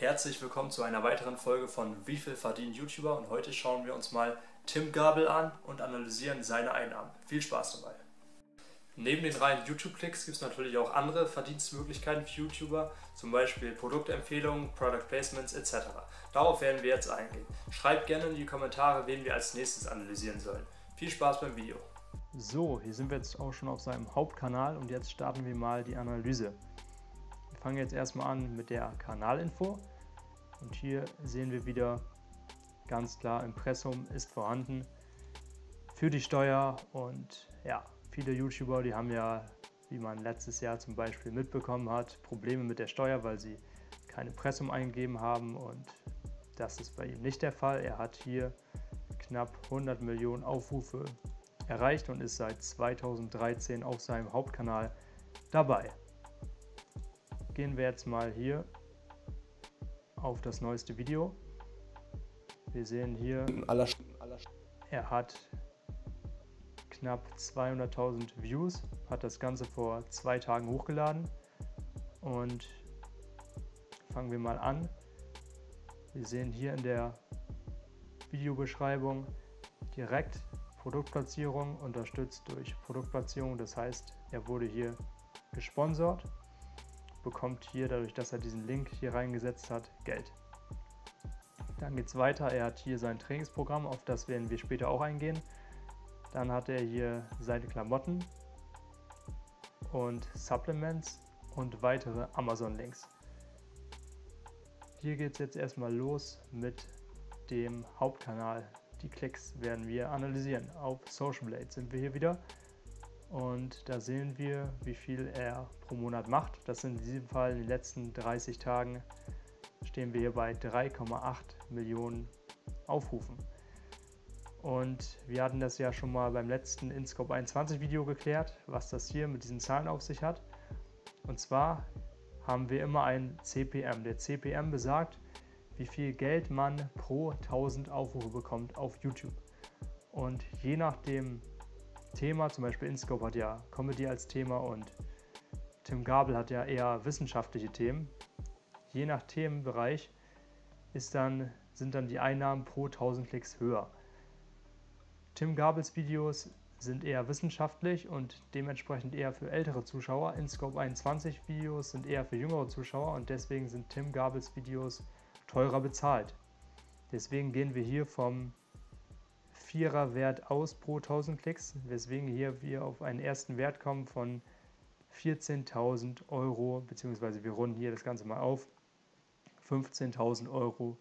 Herzlich willkommen zu einer weiteren Folge von Wie viel verdienen YouTuber und heute schauen wir uns mal Tim Gabel an und analysieren seine Einnahmen. Viel Spaß dabei! Neben den reinen YouTube-Klicks gibt es natürlich auch andere Verdienstmöglichkeiten für YouTuber, zum Beispiel Produktempfehlungen, Product Placements etc. Darauf werden wir jetzt eingehen. Schreibt gerne in die Kommentare, wen wir als nächstes analysieren sollen. Viel Spaß beim Video! So, hier sind wir jetzt auch schon auf seinem Hauptkanal und jetzt starten wir mal die Analyse. Wir fangen jetzt erstmal an mit der Kanalinfo und hier sehen wir wieder ganz klar, Impressum ist vorhanden für die Steuer und ja, viele YouTuber, die haben ja, wie man letztes Jahr zum Beispiel mitbekommen hat, Probleme mit der Steuer, weil sie kein Impressum eingegeben haben und das ist bei ihm nicht der Fall. Er hat hier knapp 100 Millionen Aufrufe erreicht und ist seit 2013 auf seinem Hauptkanal dabei. Gehen wir jetzt mal hier auf das neueste Video. Wir sehen hier, er hat knapp 200.000 Views, hat das Ganze vor zwei Tagen hochgeladen und fangen wir mal an. Wir sehen hier in der Videobeschreibung direkt Produktplatzierung unterstützt durch Produktplatzierung. Das heißt, er wurde hier gesponsert, bekommt hier dadurch, dass er diesen Link hier reingesetzt hat, Geld. Dann geht es weiter. Er hat hier sein Trainingsprogramm, auf das werden wir später auch eingehen. Dann hat er hier seine Klamotten und Supplements und weitere Amazon-Links. Hier geht es jetzt erstmal los mit dem Hauptkanal die Klicks werden wir analysieren. Auf Social Blade sind wir hier wieder und da sehen wir, wie viel er pro Monat macht. Das sind in diesem Fall in den letzten 30 Tagen stehen wir hier bei 3,8 Millionen Aufrufen. Und wir hatten das ja schon mal beim letzten InScope 21 Video geklärt, was das hier mit diesen Zahlen auf sich hat. Und zwar haben wir immer ein CPM. Der CPM besagt, wie viel Geld man pro 1000 Aufrufe bekommt auf YouTube. Und je nach dem Thema, zum Beispiel InScope hat ja Comedy als Thema und Tim Gabel hat ja eher wissenschaftliche Themen. Je nach Themenbereich ist dann, sind dann die Einnahmen pro 1000 Klicks höher. Tim Gabels Videos sind eher wissenschaftlich und dementsprechend eher für ältere Zuschauer. InScope 21 Videos sind eher für jüngere Zuschauer und deswegen sind Tim Gabels Videos teurer bezahlt. Deswegen gehen wir hier vom Vierer Wert aus pro 1000 Klicks, weswegen hier wir auf einen ersten Wert kommen von 14.000 Euro, beziehungsweise wir runden hier das Ganze mal auf, 15.000 Euro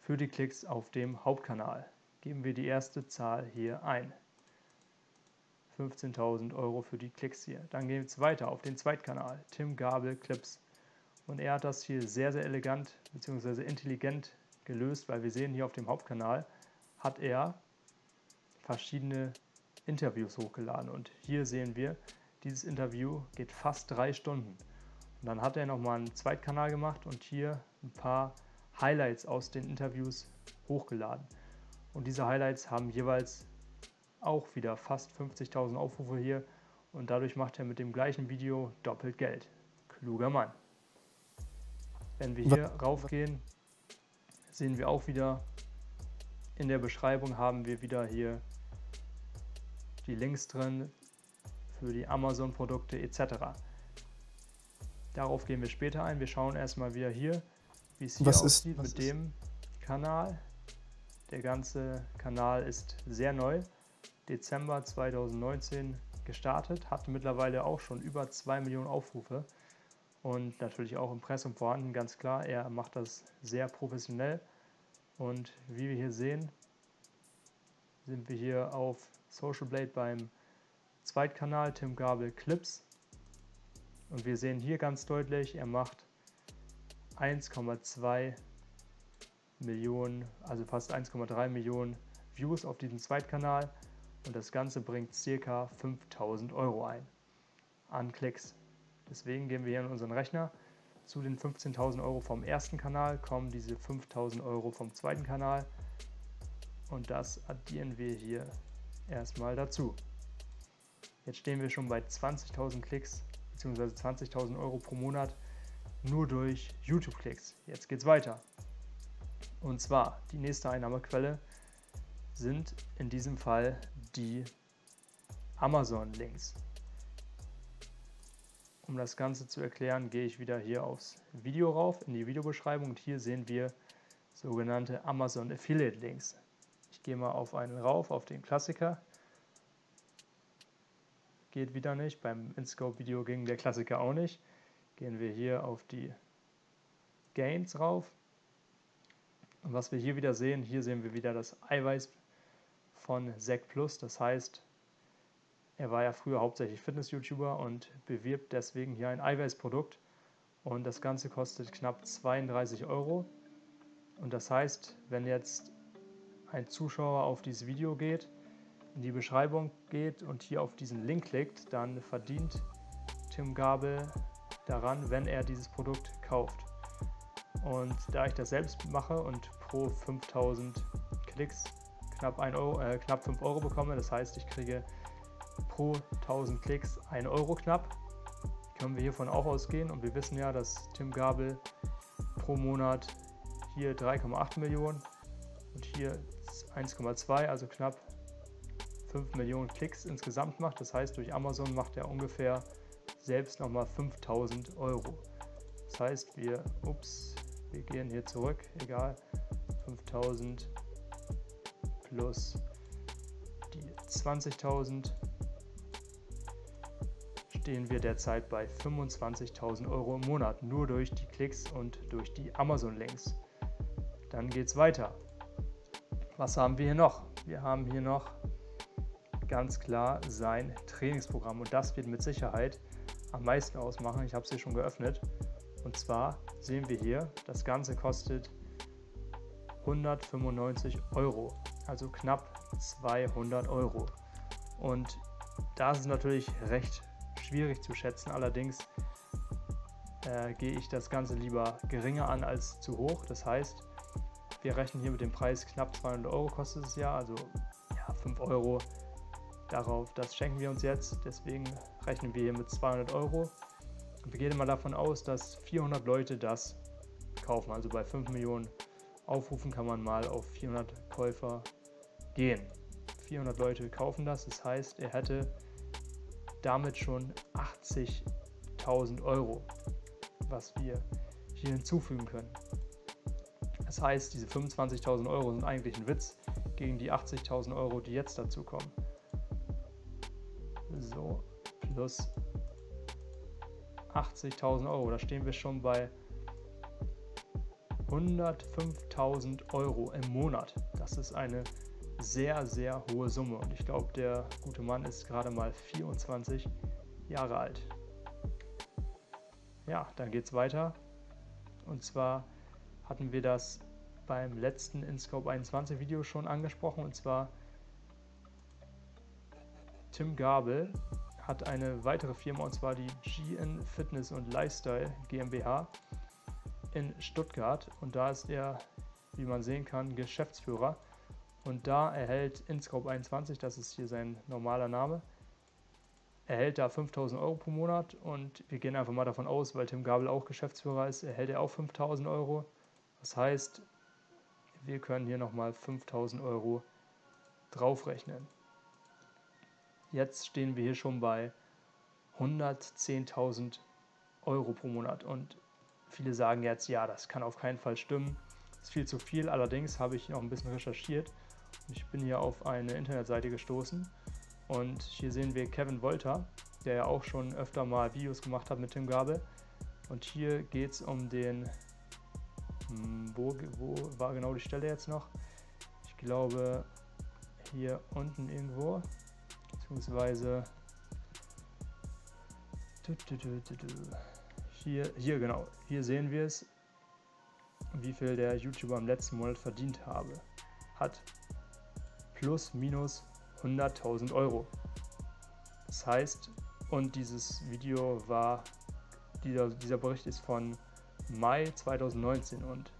für die Klicks auf dem Hauptkanal. Geben wir die erste Zahl hier ein. 15.000 Euro für die Klicks hier. Dann geht es weiter auf den Zweitkanal, Tim Gabel Clips. Und er hat das hier sehr, sehr elegant bzw. intelligent gelöst, weil wir sehen hier auf dem Hauptkanal hat er verschiedene Interviews hochgeladen. Und hier sehen wir, dieses Interview geht fast drei Stunden. Und dann hat er nochmal einen Zweitkanal gemacht und hier ein paar Highlights aus den Interviews hochgeladen. Und diese Highlights haben jeweils auch wieder fast 50.000 Aufrufe hier und dadurch macht er mit dem gleichen Video doppelt Geld. Kluger Mann. Wenn wir hier raufgehen, sehen wir auch wieder, in der Beschreibung haben wir wieder hier die Links drin für die Amazon-Produkte etc. Darauf gehen wir später ein. Wir schauen erstmal wieder hier, wie es hier was aussieht ist, mit dem Kanal. Der ganze Kanal ist sehr neu, Dezember 2019 gestartet, hat mittlerweile auch schon über 2 Millionen Aufrufe und natürlich auch Impressum vorhanden, ganz klar. Er macht das sehr professionell und wie wir hier sehen, sind wir hier auf Social Blade beim Zweitkanal Tim Gabel Clips und wir sehen hier ganz deutlich, er macht 1,2 Millionen, also fast 1,3 Millionen Views auf diesem Zweitkanal und das Ganze bringt ca. 5000 Euro ein an Klicks. Deswegen gehen wir hier in unseren Rechner. Zu den 15.000 Euro vom ersten Kanal kommen diese 5.000 Euro vom zweiten Kanal und das addieren wir hier erstmal dazu. Jetzt stehen wir schon bei 20.000 Klicks bzw. 20.000 Euro pro Monat. nur durch YouTube-Klicks. Jetzt geht's weiter. Und zwar die nächste Einnahmequelle sind in diesem Fall die Amazon-Links. Um das Ganze zu erklären, gehe ich wieder hier aufs Video rauf, in die Videobeschreibung und hier sehen wir sogenannte Amazon Affiliate Links. Ich gehe mal auf einen rauf, auf den Klassiker. Geht wieder nicht, beim InScope Video ging der Klassiker auch nicht. Gehen wir hier auf die Gains rauf. Und was wir hier wieder sehen, hier sehen wir wieder das Eiweiß von Zack Plus, das heißt er war ja früher hauptsächlich Fitness-YouTuber und bewirbt deswegen hier ein Eiweißprodukt. Und das Ganze kostet knapp 32 Euro. Und das heißt, wenn jetzt ein Zuschauer auf dieses Video geht, in die Beschreibung geht und hier auf diesen Link klickt, dann verdient Tim Gabel daran, wenn er dieses Produkt kauft. Und da ich das selbst mache und pro 5000 Klicks knapp, 1 Euro, äh, knapp 5 Euro bekomme, das heißt, ich kriege pro 1000 Klicks 1 Euro knapp. Können wir hiervon auch ausgehen und wir wissen ja, dass Tim Gabel pro Monat hier 3,8 Millionen und hier 1,2, also knapp 5 Millionen Klicks insgesamt macht. Das heißt, durch Amazon macht er ungefähr selbst nochmal 5000 Euro. Das heißt, wir, ups, wir gehen hier zurück, egal, 5000 plus die 20.000 stehen wir derzeit bei 25.000 Euro im Monat, nur durch die Klicks und durch die Amazon-Links. Dann geht es weiter. Was haben wir hier noch? Wir haben hier noch ganz klar sein Trainingsprogramm und das wird mit Sicherheit am meisten ausmachen. Ich habe es hier schon geöffnet. Und zwar sehen wir hier, das Ganze kostet 195 Euro, also knapp 200 Euro. Und da ist natürlich recht schwierig zu schätzen. Allerdings äh, gehe ich das Ganze lieber geringer an als zu hoch. Das heißt, wir rechnen hier mit dem Preis knapp 200 Euro kostet es ja, also ja, 5 Euro darauf. Das schenken wir uns jetzt. Deswegen rechnen wir hier mit 200 Euro. Und wir gehen mal davon aus, dass 400 Leute das kaufen. Also bei 5 Millionen Aufrufen kann man mal auf 400 Käufer gehen. 400 Leute kaufen das. Das heißt, er hätte damit schon 80.000 Euro, was wir hier hinzufügen können. Das heißt, diese 25.000 Euro sind eigentlich ein Witz gegen die 80.000 Euro, die jetzt dazu kommen. So, plus 80.000 Euro. Da stehen wir schon bei 105.000 Euro im Monat. Das ist eine sehr, sehr hohe Summe. Und ich glaube, der gute Mann ist gerade mal 24 Jahre alt. Ja, dann geht es weiter. Und zwar hatten wir das beim letzten InScope 21 Video schon angesprochen. Und zwar Tim Gabel hat eine weitere Firma, und zwar die GN Fitness und Lifestyle GmbH in Stuttgart. Und da ist er, wie man sehen kann, Geschäftsführer. Und da erhält InScope 21, das ist hier sein normaler Name, erhält da 5000 Euro pro Monat und wir gehen einfach mal davon aus, weil Tim Gabel auch Geschäftsführer ist, erhält er auch 5000 Euro. Das heißt, wir können hier nochmal 5000 Euro draufrechnen. Jetzt stehen wir hier schon bei 110.000 Euro pro Monat und viele sagen jetzt, ja, das kann auf keinen Fall stimmen, das ist viel zu viel. Allerdings habe ich noch ein bisschen recherchiert ich bin hier auf eine Internetseite gestoßen und hier sehen wir Kevin Wolter, der ja auch schon öfter mal Videos gemacht hat mit Tim Gabel. Und hier geht es um den, wo, wo war genau die Stelle jetzt noch? Ich glaube hier unten irgendwo, beziehungsweise hier, hier genau, hier sehen wir es, wie viel der YouTuber im letzten Monat verdient habe, hat plus minus 100.000 Euro. Das heißt, und dieses Video war, dieser, dieser Bericht ist von Mai 2019 und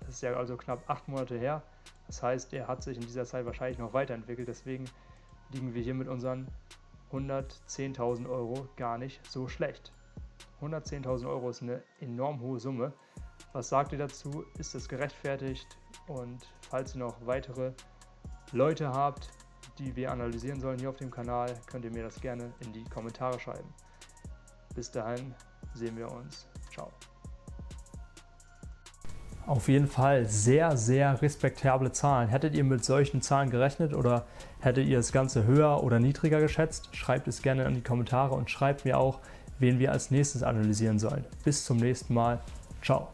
das ist ja also knapp acht Monate her. Das heißt, er hat sich in dieser Zeit wahrscheinlich noch weiterentwickelt. Deswegen liegen wir hier mit unseren 110.000 Euro gar nicht so schlecht. 110.000 Euro ist eine enorm hohe Summe. Was sagt ihr dazu? Ist das gerechtfertigt? Und falls ihr noch weitere Leute habt, die wir analysieren sollen hier auf dem Kanal, könnt ihr mir das gerne in die Kommentare schreiben. Bis dahin sehen wir uns. Ciao. Auf jeden Fall sehr, sehr respektable Zahlen. Hättet ihr mit solchen Zahlen gerechnet oder hättet ihr das Ganze höher oder niedriger geschätzt? Schreibt es gerne in die Kommentare und schreibt mir auch, wen wir als nächstes analysieren sollen. Bis zum nächsten Mal. Ciao.